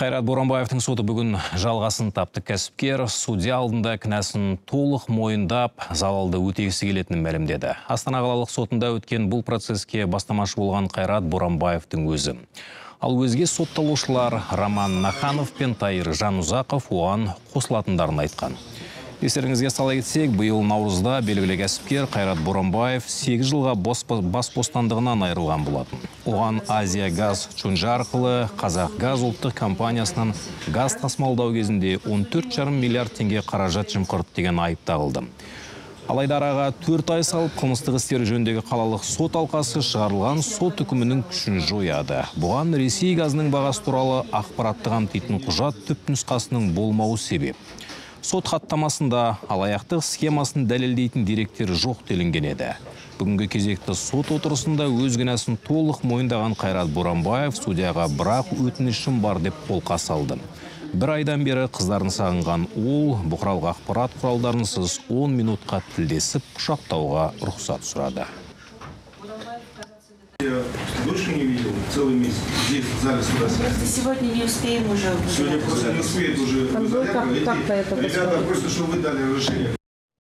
Қайрат Боранбаевтың соты бүгін жалғасын тапты. Кәсіпкер судья алдында кінәсін толық мойындап, залалды өтегісі келетінін мәлімдеді. Астана қалалық сотында өткен бұл процеске бастамашы болған Қайрат Боранбаевтың өзі. Ал өзге сотталушылар Роман Наханов пен Тайыр Жанұзақов оған қосылатындарын айтқан. Естеріңізге сала кетсек, биыл наурызда белгілі кәсіпкер Қайрат Боранбаев 8 жылға бас бостандығынан айырылған болатын. Оған Азия газ чунжа арқылы Қазақ газ ұлттық компаниясынан газ тасымалдау кезінде 14,5 миллиард теңге қаражат жымқырды деген айып тағылды. Алайда араға төрт ай салып қылмыстық істер жөніндегі қалалық сот алқасы шығарылған сот үкімінің күшін жояды. Бұған Ресей газының бағасы туралы ақпаратты қамтитын құжат түпнұсқасының болмауы себеп. Сот хаттамасында алаяқтық схемасын дәлелдейтін деректер жоқ делінген еді. Бүгінгі кезекті сот отырысында өз кінәсін толық мойындаған Қайрат Боранбаев судьяға бірақ өтінішім бар деп қолқа салды. Бір айдан бері қыздарын сағынған ол бұқаралық ақпарат құралдарынсыз 10 минутқа тілдесіп құшақтауға рұқсат сұрады. Целый месяц. Здесь, в зале суда. Просто сегодня не успеем уже. Сегодня просто не успеет уже. Там как- как-то это Ребята, просто, чтобы вы дали разрешение.